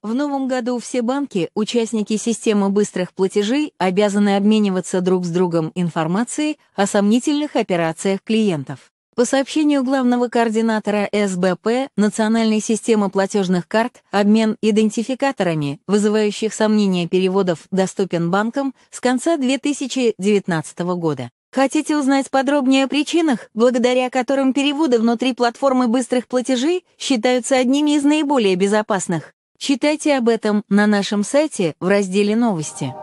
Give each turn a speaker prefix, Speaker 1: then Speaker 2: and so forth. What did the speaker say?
Speaker 1: В новом году все банки, участники системы быстрых платежей, обязаны обмениваться друг с другом информацией о сомнительных операциях клиентов. По сообщению главного координатора СБП, национальной системы платежных карт, обмен идентификаторами, вызывающих сомнения переводов, доступен банкам с конца 2019 года. Хотите узнать подробнее о причинах, благодаря которым переводы внутри платформы быстрых платежей считаются одними из наиболее безопасных? Читайте об этом на нашем сайте в разделе «Новости».